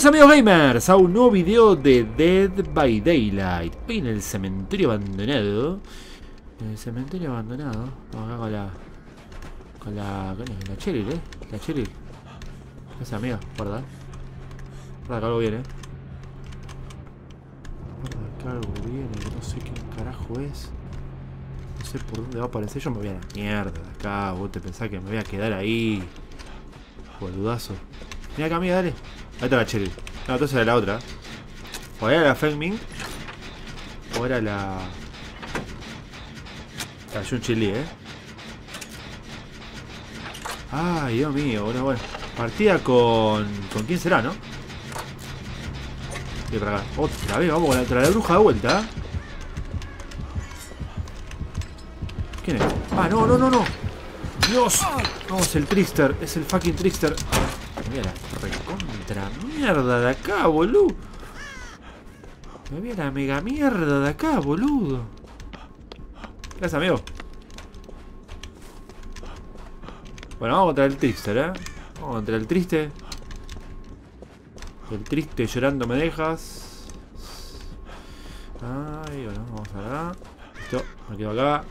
Bienvenidos amigos gamers a un nuevo video de Dead by Daylight. Hoy en el cementerio abandonado. En el cementerio abandonado. Vamos acá con la... Con la... Con la Cheryl, eh La Cheryl. ¿Qué hace amiga? Guarda Guarda que algo viene Guarda que algo viene no sé qué carajo es. No sé por dónde va a aparecer. Yo me voy a la mierda de acá Vos te pensás que me voy a quedar ahí. Boludazo. Mira acá amiga, dale Ahí está la Cheryl. No, entonces era la otra. O era la Feng Ming. O era la. La Jun eh. Ay, Dios mío, bueno, bueno. Partida con. ¿Con quién será, no? Y para acá. Otra vez, vamos con la, bruja de vuelta. ¿Quién es? Ah, no, no, no, no. Dios. No, es el Trickster. Es el fucking Trickster. Mira la mierda de acá, boludo. Me voy a la mega mierda de acá, boludo. Gracias, amigo. Bueno, vamos contra el trickster, ¿eh? Vamos contra el triste. El triste llorando me dejas. Ay, bueno, vamos acá. Listo, me quedo acá.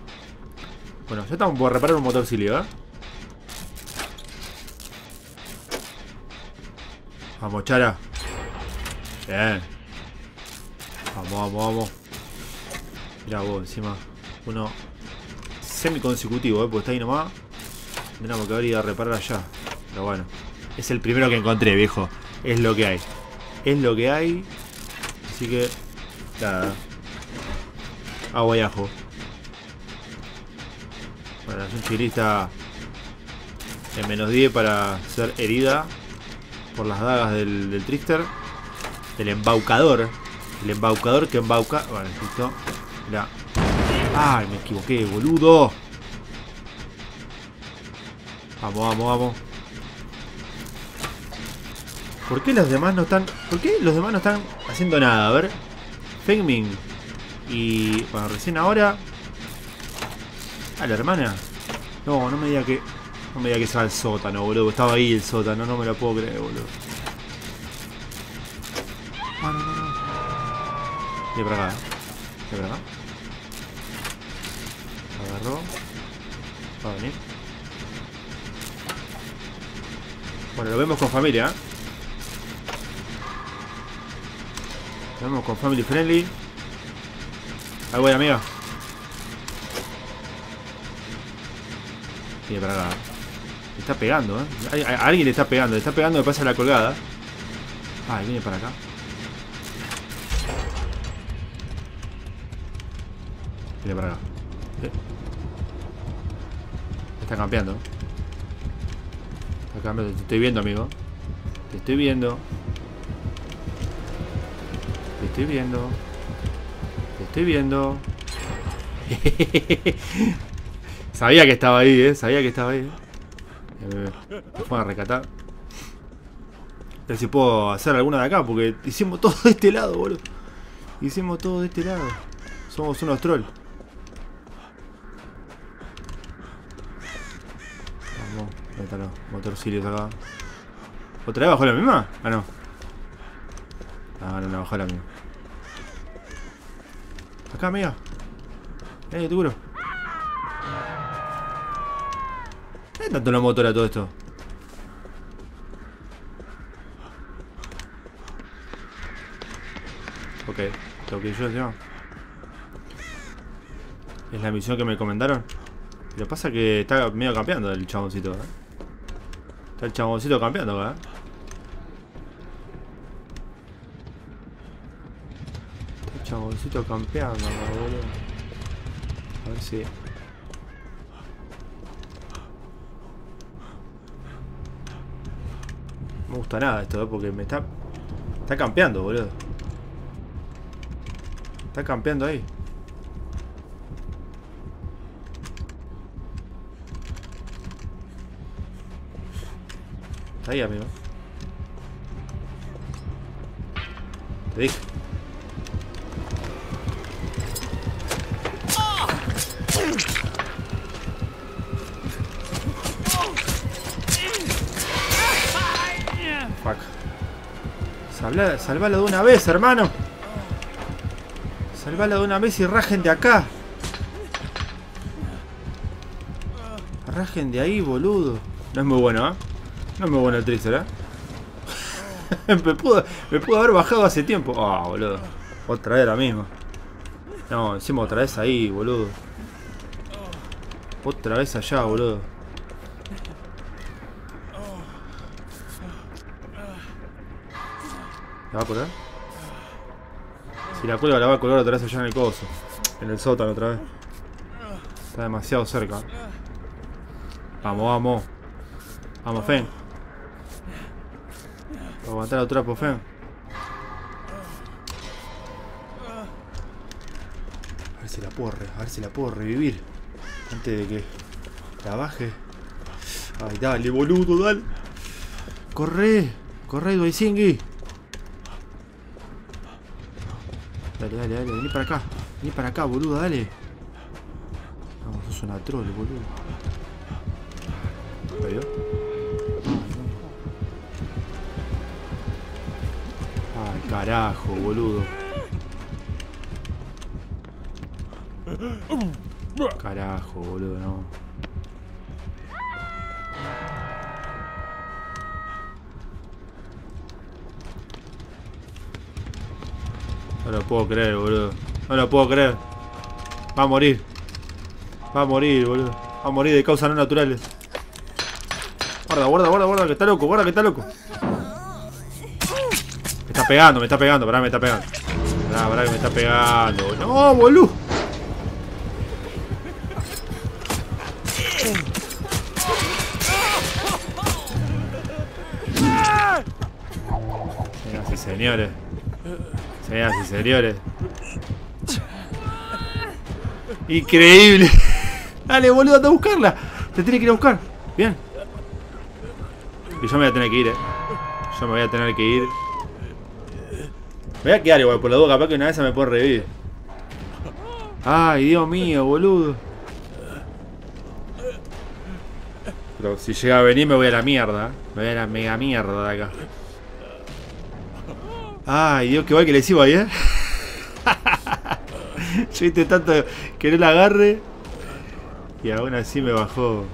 Bueno, ya estamos por reparar un motorcilio, ¿eh? Vamos, Chara. Bien. Vamos, vamos, vamos. Mira vos, encima. Uno semi consecutivo, ¿eh? Porque está ahí nomás. Tenemos que ir a reparar allá. Pero bueno. Es el primero que encontré, viejo. Es lo que hay. Es lo que hay. Así que... Nada. Agua y ajo. Bueno, es un chilista en menos 10 para ser herida por las dagas del, del Trickster. El embaucador. El embaucador que embauca. Vale, listo. Mira. ¡Ay, me equivoqué, boludo! Vamos, vamos, vamos. ¿Por qué los demás no están... ¿Por qué los demás no están haciendo nada? A ver. Fengmin. Y... Bueno, recién ahora... Ah, la hermana. No, no me diga que... No me diga que sea el sótano, boludo. Estaba ahí el sótano, no me lo puedo creer, boludo. Ah, no, no, no. Viene para acá, eh. Viene para acá. Agarró. Va a venir. Bueno, lo vemos con familia, ¿eh? Lo vemos con family friendly. Ahí voy, amiga. Viene para acá. Está pegando, ¿eh? Alguien le está pegando. Le está pegando, me pasa la colgada. Ah, viene para acá. Viene para acá. Eh. Está campeando. Está campeando. Te estoy viendo, amigo. Te estoy viendo. Te estoy viendo. Te estoy viendo. Sabía que estaba ahí, eh. Sabía que estaba ahí. eh. Me fueron a recatar. A ver si puedo hacer alguna de acá, porque hicimos todo de este lado, boludo. Hicimos todo de este lado. Somos unos trolls. Vamos, ahí están los motorcillos acá. ¿Otra vez bajó la misma? Ah, no. Ah, no, no, bajó la misma. Acá, amiga. Eh, te ¿Qué tanto la motora todo esto? Ok, tengo que yo encima. Es la misión que me comentaron. Lo que pasa es que está medio campeando el chaboncito, ¿eh? Está el chaboncito campeando acá, ¿eh? Está el chaboncito campeando acá, boludo. A ver si... No me gusta nada esto, ¿eh? Porque me está... Está campeando, boludo. Está campeando ahí. Está ahí, amigo. Te dije. Salvala, salvala de una vez, hermano. Salvala de una vez y rajen de acá. Rajen de ahí, boludo. No es muy bueno, ¿eh? No es muy bueno el Tricer, ¿eh? me, pudo, me pudo haber bajado hace tiempo. Ah, boludo. Otra vez la misma. No, encima otra vez ahí, boludo. Otra vez allá, boludo. ¿La va a colgar? Si la cuelga la va a colgar otra vez allá en el coso. En el sótano otra vez. Está demasiado cerca. Vamos, vamos. Vamos, Fen. Para aguantar el trapo, Fen. A ver si la puedo, a ver si la puedo revivir. Antes de que la baje. Ay, dale, boludo, dale. Corre, corre, Duaisingui. Dale, dale, dale, vení para acá. Vení para acá, boludo, dale. Vamos, sos una troll, boludo. Ahí va. Ay, carajo, boludo. Carajo, boludo, no. No lo puedo creer, boludo. No lo puedo creer. Va a morir. Va a morir, boludo. Va a morir de causas no naturales. Guarda, guarda, guarda, guarda, que está loco, guarda que está loco. Me está pegando, me está pegando, pará, me está pegando. Pará, pará me está pegando. No, boludo. Señoras y señores. Señoras y señores. Increíble. Dale, boludo, anda a buscarla. Te tiene que ir a buscar. Bien. Y yo me voy a tener que ir, eh. Yo me voy a tener que ir. Me voy a quedar igual, por la duda, capaz que una vez me puedo revivir. Ay, Dios mío, boludo. Pero si llega a venir me voy a la mierda. Me voy a la mega mierda de acá. Ay, Dios, qué guay que le hicimos ahí, eh. Yo intentando que no la agarre. Y aún así me bajó.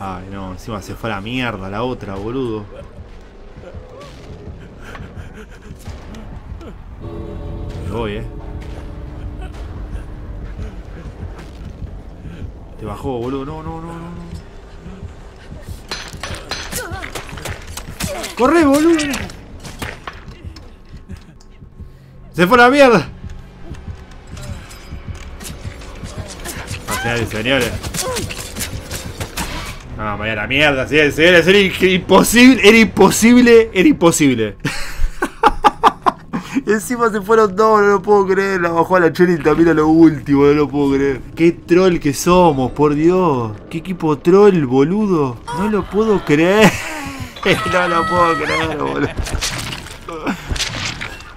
Ay, no, encima se fue a la mierda la otra, boludo. Me voy, eh. Te bajó, boludo. No, no, no, no. no. ¡Corre, boludo! ¡Se fue a la mierda! Señores señores. No, me voy a la mierda, señores señores. Era imposible, era imposible, era imposible. Encima se fueron dos, no lo puedo creer. La bajó a la Cheryl también a lo último, no lo puedo creer. Qué troll que somos, por Dios. Qué equipo troll, boludo. No lo puedo creer. No lo puedo creer, boludo.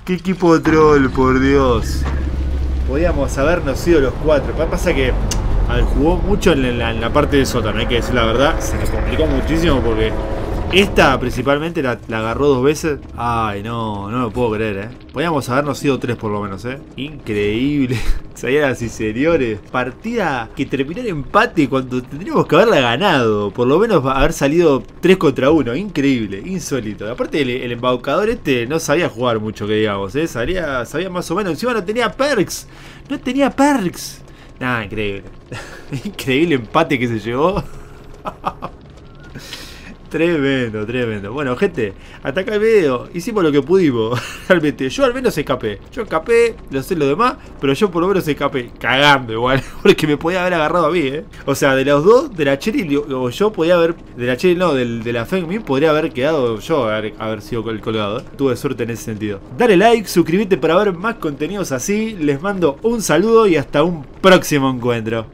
Qué equipo troll, por Dios. Podíamos habernos ido los cuatro. Pasa que a ver, jugó mucho en la, en la parte de sótano, hay que decir la verdad. Se nos complicó muchísimo porque esta principalmente la, agarró dos veces. Ay, no, no lo puedo creer, eh. Podíamos habernos ido tres por lo menos, eh. Increíble. Señoras y señores, partida que terminó en empate cuando tendríamos que haberla ganado. Por lo menos haber salido 3 contra 1. Increíble, insólito. Aparte, el, el embaucador este no sabía jugar mucho, que digamos, ¿eh? Sabía, sabía más o menos. Encima no tenía perks. No tenía perks. Nada, increíble. increíble empate que se llevó. Tremendo, tremendo. Bueno, gente, hasta acá el video. Hicimos lo que pudimos. Realmente, yo al menos escapé. Yo escapé, lo sé lo demás, pero yo por lo menos escapé. Cagando igual. Porque me podía haber agarrado a mí, ¿eh? O sea, de los dos, de la Cheryl o yo podía haber. De la Cheryl no, del, de la Fengmin podría haber quedado yo haber, sido el colgado. ¿eh? Tuve suerte en ese sentido. Dale like, suscríbete para ver más contenidos así. Les mando un saludo y hasta un próximo encuentro.